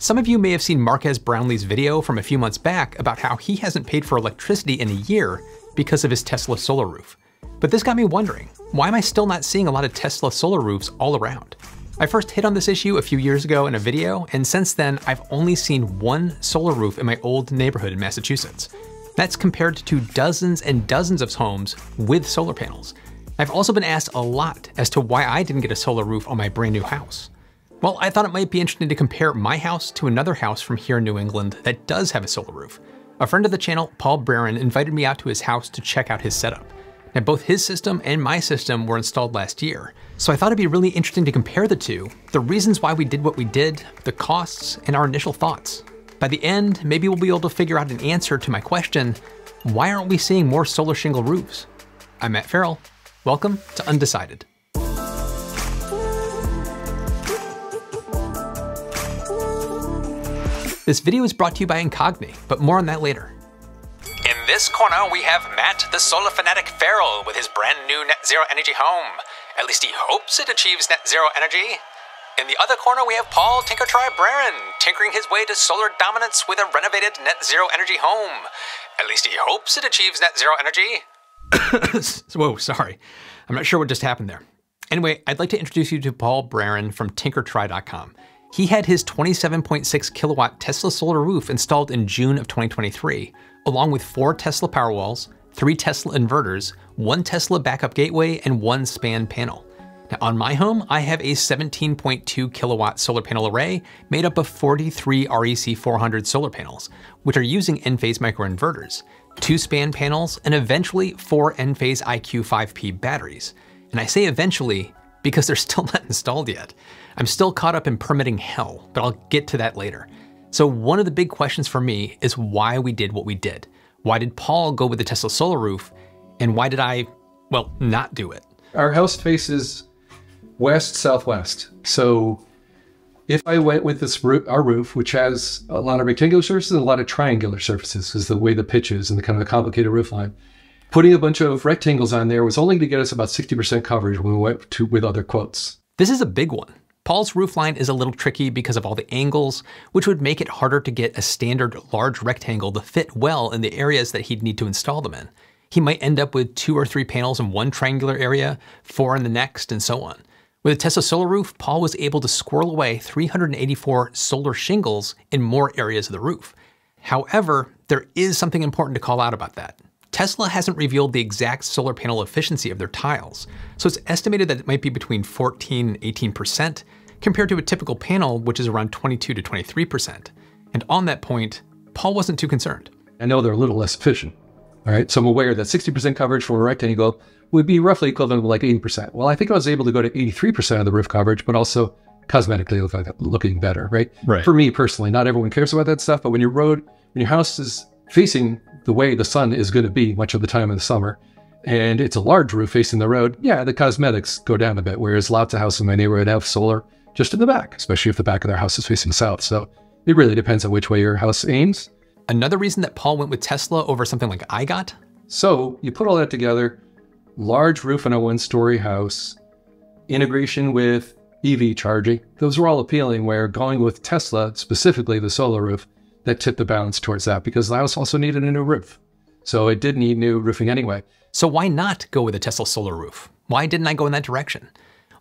Some of you may have seen Marques Brownlee's video from a few months back about how he hasn't paid for electricity in a year because of his Tesla solar roof. But this got me wondering, why am I still not seeing a lot of Tesla solar roofs all around? I first hit on this issue a few years ago in a video, and since then, I've only seen one solar roof in my old neighborhood in Massachusetts. That's compared to dozens and dozens of homes with solar panels. I've also been asked a lot as to why I didn't get a solar roof on my brand new house. Well, I thought it might be interesting to compare my house to another house from here in New England that does have a solar roof. A friend of the channel, Paul Braren, invited me out to his house to check out his setup. Now, both his system and my system were installed last year, so I thought it'd be really interesting to compare the two, the reasons why we did what we did, the costs, and our initial thoughts. By the end, maybe we'll be able to figure out an answer to my question why aren't we seeing more solar shingle roofs? I'm Matt Ferrell. Welcome to Undecided. This video is brought to you by Incogni, but more on that later. In this corner, we have Matt, the solar fanatic feral, with his brand new net zero energy home. At least he hopes it achieves net zero energy. In the other corner, we have Paul Tinkertry Braren, tinkering his way to solar dominance with a renovated net zero energy home. At least he hopes it achieves net zero energy. Whoa, sorry. I'm not sure what just happened there. Anyway, I'd like to introduce you to Paul Braren from tinkertry.com. He had his 27.6 kilowatt Tesla solar roof installed in June of 2023, along with four Tesla Powerwalls, three Tesla inverters, one Tesla backup gateway, and one span panel. Now, on my home, I have a 17.2 kilowatt solar panel array made up of 43 REC 400 solar panels, which are using Enphase microinverters, two span panels, and eventually four Enphase IQ5P batteries. And I say eventually because they're still not installed yet. I'm still caught up in permitting hell, but I'll get to that later. So one of the big questions for me is why we did what we did. Why did Paul go with the Tesla solar roof? And why did I, well, not do it? Our house faces west southwest. So if I went with this roof, our roof, which has a lot of rectangular surfaces and a lot of triangular surfaces, is the way the pitch is and the kind of a complicated roof line. Putting a bunch of rectangles on there was only to get us about 60% coverage when we went to with other quotes. This is a big one. Paul's roofline is a little tricky because of all the angles, which would make it harder to get a standard large rectangle to fit well in the areas that he'd need to install them in. He might end up with two or three panels in one triangular area, four in the next, and so on. With a Tesla solar roof, Paul was able to squirrel away 384 solar shingles in more areas of the roof. However, there is something important to call out about that. Tesla hasn't revealed the exact solar panel efficiency of their tiles, so it's estimated that it might be between 14 and 18%, compared to a typical panel, which is around 22 to 23%. And on that point, Paul wasn't too concerned. I know they're a little less efficient. All right, so I'm aware that 60% coverage for a rectangle would be roughly equivalent to like 80%. Well, I think I was able to go to 83% of the roof coverage, but also cosmetically look like looking better, right? Right. For me personally, not everyone cares about that stuff, but when your road, when your house is facing the way the sun is going to be much of the time in the summer, and it's a large roof facing the road, yeah, the cosmetics go down a bit. Whereas lots of houses in my neighborhood have solar just in the back, especially if the back of their house is facing south. So it really depends on which way your house aims. Another reason that Paul went with Tesla over something like I got? So you put all that together, large roof on a one story house, integration with EV charging, those were all appealing. Where going with Tesla, specifically the solar roof, that tipped the balance towards that because the house also needed a new roof. So it did need new roofing anyway. So why not go with a Tesla solar roof? Why didn't I go in that direction?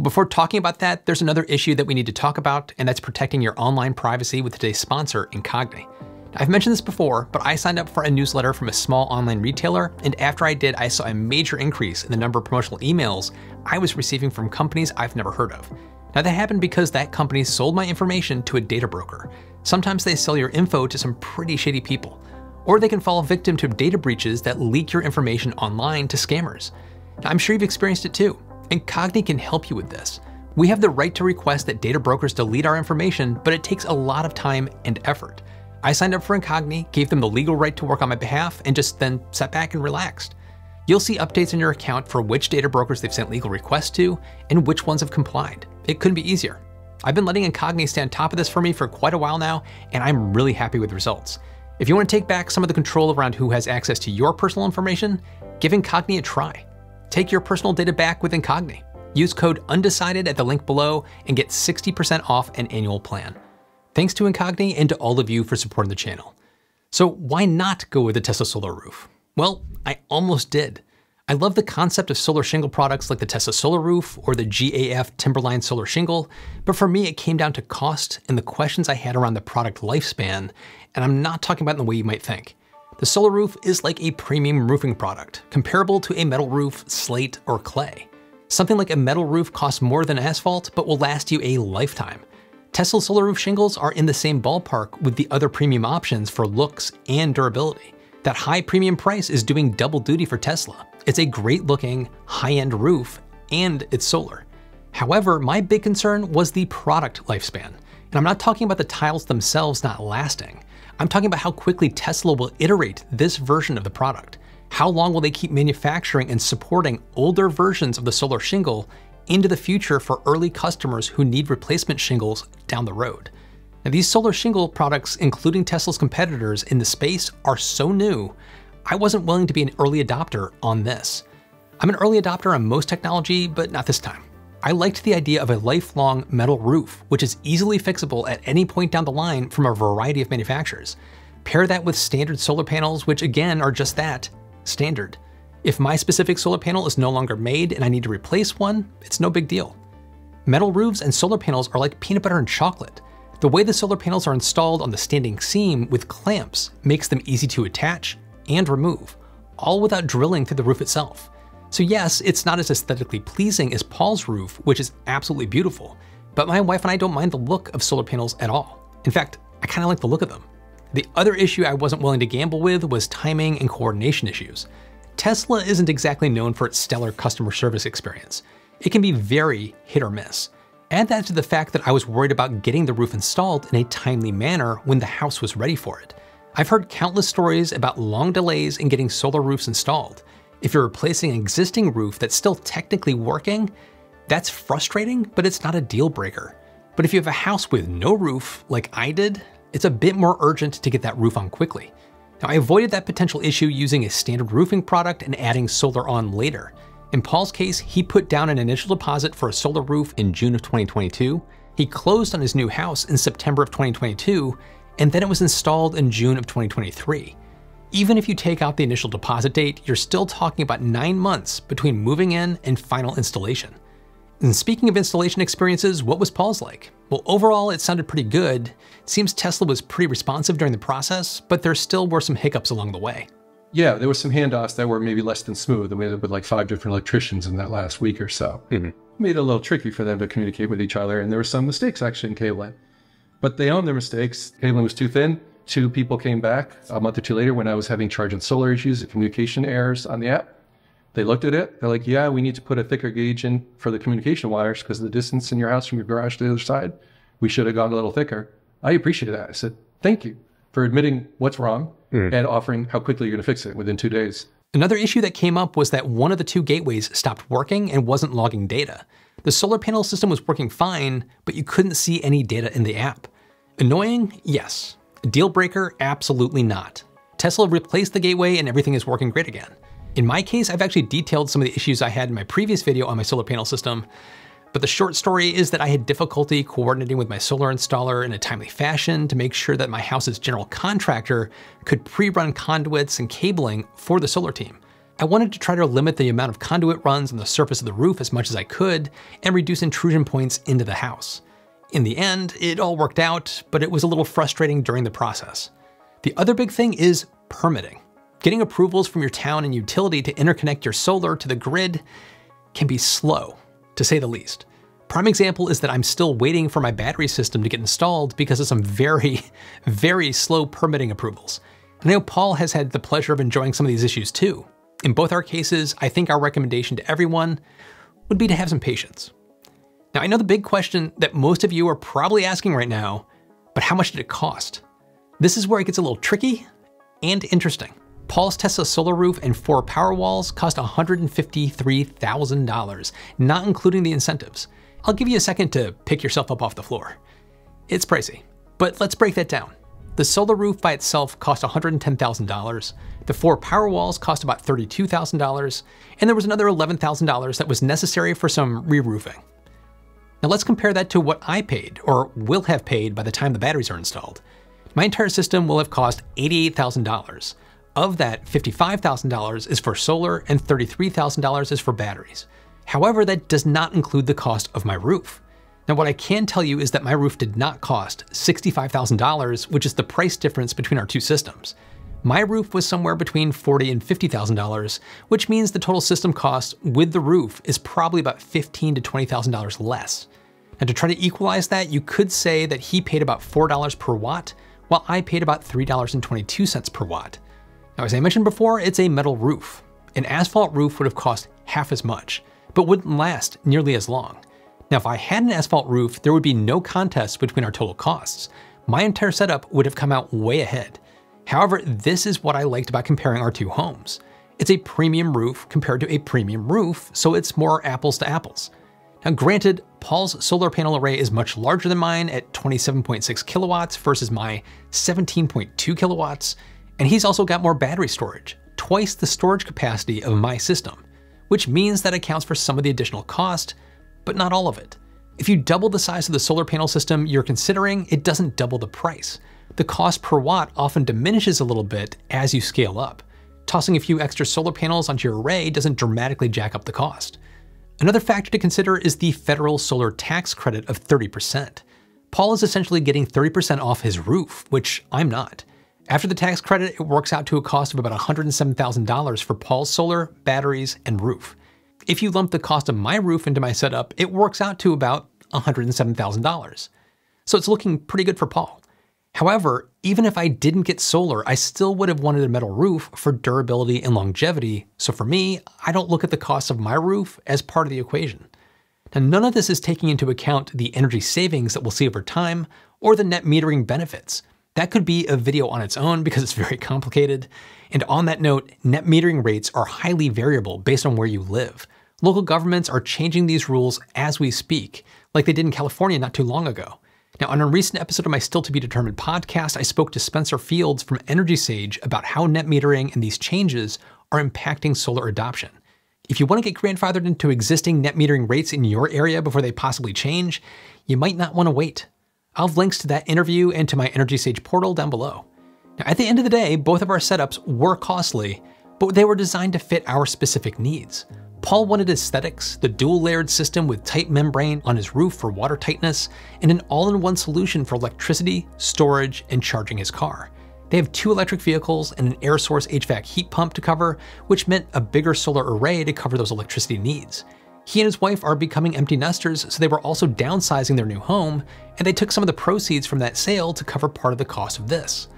Before talking about that, there's another issue that we need to talk about, and that's protecting your online privacy with today's sponsor, Incogni. I've mentioned this before, but I signed up for a newsletter from a small online retailer, and after I did, I saw a major increase in the number of promotional emails I was receiving from companies I've never heard of. Now, that happened because that company sold my information to a data broker. Sometimes they sell your info to some pretty shady people, or they can fall victim to data breaches that leak your information online to scammers. Now, I'm sure you've experienced it too. Incogni can help you with this. We have the right to request that data brokers delete our information, but it takes a lot of time and effort. I signed up for Incogni, gave them the legal right to work on my behalf, and just then sat back and relaxed. You'll see updates in your account for which data brokers they've sent legal requests to and which ones have complied. It couldn't be easier. I've been letting Incogni stay on top of this for me for quite a while now, and I'm really happy with results. If you want to take back some of the control around who has access to your personal information, give Incogni a try. Take your personal data back with Incogni. Use code UNDECIDED at the link below and get 60% off an annual plan. Thanks to Incogni and to all of you for supporting the channel. So why not go with a Tesla solar roof? Well, I almost did. I love the concept of solar shingle products like the Tesla Solar Roof or the GAF Timberline Solar Shingle, but for me it came down to cost and the questions I had around the product lifespan, and I'm not talking about in the way you might think. The solar roof is like a premium roofing product, comparable to a metal roof, slate, or clay. Something like a metal roof costs more than asphalt, but will last you a lifetime. Tesla solar roof shingles are in the same ballpark with the other premium options for looks and durability. That high premium price is doing double duty for Tesla. It's a great looking, high end roof, and it's solar. However, my big concern was the product lifespan. And I'm not talking about the tiles themselves not lasting. I'm talking about how quickly Tesla will iterate this version of the product. How long will they keep manufacturing and supporting older versions of the solar shingle into the future for early customers who need replacement shingles down the road? Now, these solar shingle products, including Tesla's competitors in the space, are so new, I wasn't willing to be an early adopter on this. I'm an early adopter on most technology, but not this time. I liked the idea of a lifelong metal roof, which is easily fixable at any point down the line from a variety of manufacturers. Pair that with standard solar panels, which again are just that, standard. If my specific solar panel is no longer made and I need to replace one, it's no big deal. Metal roofs and solar panels are like peanut butter and chocolate. The way the solar panels are installed on the standing seam with clamps makes them easy to attach and remove, all without drilling through the roof itself. So yes, it's not as aesthetically pleasing as Paul's roof, which is absolutely beautiful, but my wife and I don't mind the look of solar panels at all. In fact, I kind of like the look of them. The other issue I wasn't willing to gamble with was timing and coordination issues. Tesla isn't exactly known for its stellar customer service experience. It can be very hit or miss. Add that to the fact that I was worried about getting the roof installed in a timely manner when the house was ready for it. I've heard countless stories about long delays in getting solar roofs installed. If you're replacing an existing roof that's still technically working, that's frustrating, but it's not a deal breaker. But if you have a house with no roof, like I did, it's a bit more urgent to get that roof on quickly. Now, I avoided that potential issue using a standard roofing product and adding solar on later. In Paul's case, he put down an initial deposit for a solar roof in June of 2022. He closed on his new house in September of 2022, and then it was installed in June of 2023. Even if you take out the initial deposit date, you're still talking about nine months between moving in and final installation. And speaking of installation experiences, what was Paul's like? Well, overall, it sounded pretty good. It seems Tesla was pretty responsive during the process, but there still were some hiccups along the way. Yeah, there were some handoffs that were maybe less than smooth. And we ended up with like five different electricians in that last week or so. Mm-hmm. Made it a little tricky for them to communicate with each other. And there were some mistakes actually in cabling. But they owned their mistakes. Cabling was too thin. Two people came back a month or two later when I was having charge and solar issues and communication errors on the app. They looked at it. They're like, yeah, we need to put a thicker gauge in for the communication wires because the distance in your house from your garage to the other side, we should have gone a little thicker. I appreciate that. I said, thank you for admitting what's wrong mm. and offering how quickly you're going to fix it within two days. Another issue that came up was that one of the two gateways stopped working and wasn't logging data. The solar panel system was working fine, but you couldn't see any data in the app. Annoying? Yes. Deal breaker? Absolutely not. Tesla replaced the gateway and everything is working great again. In my case, I've actually detailed some of the issues I had in my previous video on my solar panel system, but the short story is that I had difficulty coordinating with my solar installer in a timely fashion to make sure that my house's general contractor could pre-run conduits and cabling for the solar team. I wanted to try to limit the amount of conduit runs on the surface of the roof as much as I could and reduce intrusion points into the house. In the end, it all worked out, but it was a little frustrating during the process. The other big thing is permitting. Getting approvals from your town and utility to interconnect your solar to the grid can be slow to say the least. Prime example is that I'm still waiting for my battery system to get installed because of some very, very slow permitting approvals. And I know Paul has had the pleasure of enjoying some of these issues too. In both our cases, I think our recommendation to everyone would be to have some patience. Now, I know the big question that most of you are probably asking right now, but how much did it cost? This is where it gets a little tricky and interesting. Paul's Tesla solar roof and four Powerwalls cost $153,000, not including the incentives. I'll give you a second to pick yourself up off the floor. It's pricey, but let's break that down. The solar roof by itself cost $110,000, the four Powerwalls cost about $32,000, and there was another $11,000 that was necessary for some re-roofing. Now let's compare that to what I paid, or will have paid by the time the batteries are installed. My entire system will have cost $88,000. Of that, $55,000 is for solar and $33,000 is for batteries. However, that does not include the cost of my roof. Now, what I can tell you is that my roof did not cost $65,000, which is the price difference between our two systems. My roof was somewhere between $40 and $50,000, which means the total system cost with the roof is probably about $15,000 to $20,000 less. And to try to equalize that, you could say that he paid about $4 per watt, while I paid about $3.22 per watt. Now, as I mentioned before, it's a metal roof. An asphalt roof would have cost half as much, but wouldn't last nearly as long. Now, if I had an asphalt roof, there would be no contest between our total costs. My entire setup would have come out way ahead. However, this is what I liked about comparing our two homes. It's a premium roof compared to a premium roof, so it's more apples to apples. Now, granted, Paul's solar panel array is much larger than mine at 27.6 kilowatts versus my 17.2 kilowatts, and he's also got more battery storage, twice the storage capacity of my system, which means that accounts for some of the additional cost, but not all of it. If you double the size of the solar panel system you're considering, it doesn't double the price. The cost per watt often diminishes a little bit as you scale up. Tossing a few extra solar panels onto your array doesn't dramatically jack up the cost. Another factor to consider is the federal solar tax credit of 30%. Paul is essentially getting 30% off his roof, which I'm not. After the tax credit, it works out to a cost of about $107,000 for Paul's solar, batteries, and roof. If you lump the cost of my roof into my setup, it works out to about $107,000. So it's looking pretty good for Paul. However, even if I didn't get solar, I still would have wanted a metal roof for durability and longevity. So for me, I don't look at the cost of my roof as part of the equation. Now, none of this is taking into account the energy savings that we'll see over time or the net metering benefits. That could be a video on its own because it's very complicated. And on that note, net metering rates are highly variable based on where you live. Local governments are changing these rules as we speak, like they did in California not too long ago. Now, on a recent episode of my Still to Be Determined podcast, I spoke to Spencer Fields from Energy Sage about how net metering and these changes are impacting solar adoption. If you want to get grandfathered into existing net metering rates in your area before they possibly change, you might not want to wait. I'll have links to that interview and to my Energy Sage portal down below. Now, at the end of the day, both of our setups were costly, but they were designed to fit our specific needs. Paul wanted aesthetics, the dual layered system with tight membrane on his roof for water tightness, and an all in one solution for electricity, storage, and charging his car. They have two electric vehicles and an air source HVAC heat pump to cover, which meant a bigger solar array to cover those electricity needs. He and his wife are becoming empty nesters, so they were also downsizing their new home, and they took some of the proceeds from that sale to cover part of the cost of this.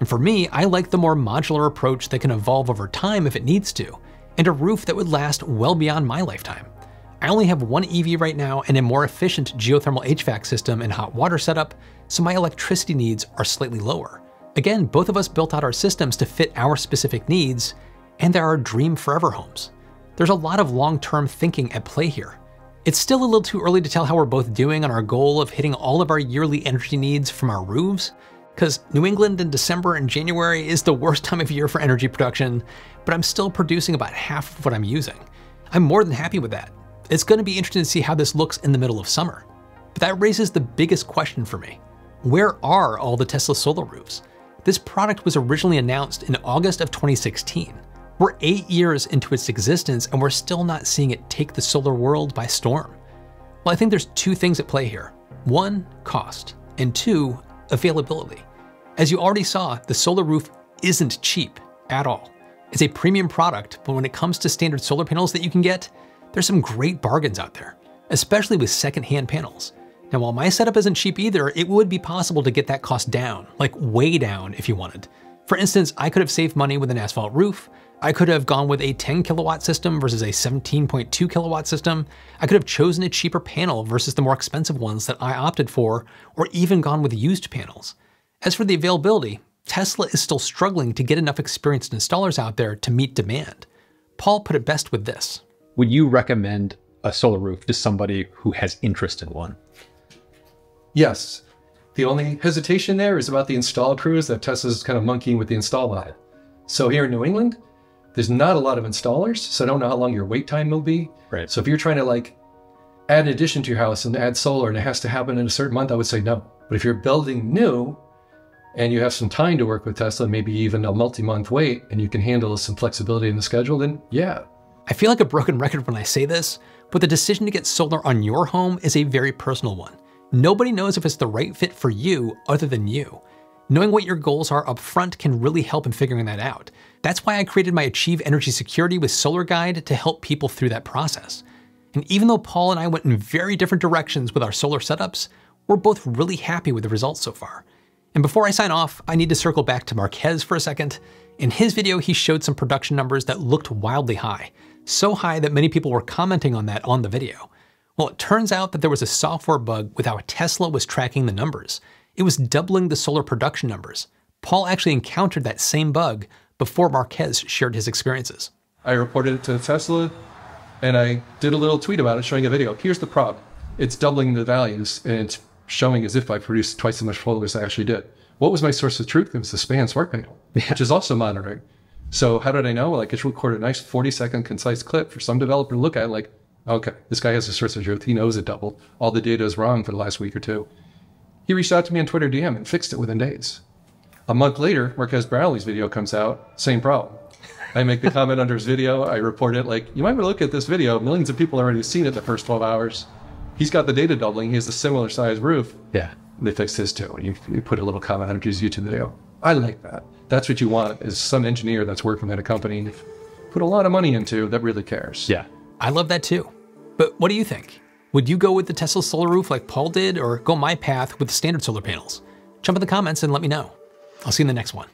And for me, I like the more modular approach that can evolve over time if it needs to, and a roof that would last well beyond my lifetime. I only have one EV right now and a more efficient geothermal HVAC system and hot water setup, so my electricity needs are slightly lower. Again, both of us built out our systems to fit our specific needs, and they're our dream forever homes. There's a lot of long term thinking at play here. It's still a little too early to tell how we're both doing on our goal of hitting all of our yearly energy needs from our roofs, because New England in December and January is the worst time of year for energy production, but I'm still producing about half of what I'm using. I'm more than happy with that. It's going to be interesting to see how this looks in the middle of summer. But that raises the biggest question for me. Where are all the Tesla solar roofs? This product was originally announced in August of 2016. We're eight years into its existence and we're still not seeing it take the solar world by storm. Well, I think there's two things at play here. One, cost, and two, availability. As you already saw, the solar roof isn't cheap at all. It's a premium product, but when it comes to standard solar panels that you can get, there's some great bargains out there, especially with secondhand panels. Now, while my setup isn't cheap either, it would be possible to get that cost down, like way down if you wanted. For instance, I could have saved money with an asphalt roof. I could have gone with a 10 kilowatt system versus a 17.2 kilowatt system. I could have chosen a cheaper panel versus the more expensive ones that I opted for, or even gone with used panels. As for the availability, Tesla is still struggling to get enough experienced installers out there to meet demand. Paul put it best with this. Would you recommend a solar roof to somebody who has interest in one? Yes. The only hesitation there is about the install crews that Tesla's kind of monkeying with the install line. So here in New England, there's not a lot of installers, so I don't know how long your wait time will be. Right. So if you're trying to like add an addition to your house and add solar and it has to happen in a certain month, I would say no. But if you're building new and you have some time to work with Tesla, maybe even a multi month wait, and you can handle some flexibility in the schedule, then yeah. I feel like a broken record when I say this, but the decision to get solar on your home is a very personal one. Nobody knows if it's the right fit for you other than you. Knowing what your goals are up front can really help in figuring that out. That's why I created my Achieve Energy Security with Solar Guide to help people through that process. And even though Paul and I went in very different directions with our solar setups, we're both really happy with the results so far. And before I sign off, I need to circle back to Marques for a second. In his video, he showed some production numbers that looked wildly high, so high that many people were commenting on that on the video. Well, it turns out that there was a software bug with how Tesla was tracking the numbers. It was doubling the solar production numbers. Paul actually encountered that same bug before Marques shared his experiences. I reported it to Tesla and I did a little tweet about it showing a video. Here's the problem. It's doubling the values and it's showing as if I produced twice as much solar as I actually did. What was my source of truth? It was the SPAN smart panel, yeah. which is also monitoring. So how did I know? Well, I could record a nice 40 second concise clip for some developer to look at like, okay, this guy has a source of truth. He knows it doubled. All the data is wrong for the last week or two. He reached out to me on Twitter DM and fixed it within days. A month later, Marques Brownlee's video comes out, same problem. I make the comment under his video. I report it like, you might want to look at this video. Millions of people already seen it the first 12 hours. He's got the data doubling. He has a similar size roof. Yeah. They fixed his too. You, you put a little comment under his YouTube video. I like that. That's what you want is some engineer that's working at a company put a lot of money into that really cares. Yeah. I love that too. But what do you think? Would you go with the Tesla solar roof like Paul did or go my path with the standard solar panels? Jump in the comments and let me know. I'll see you in the next one.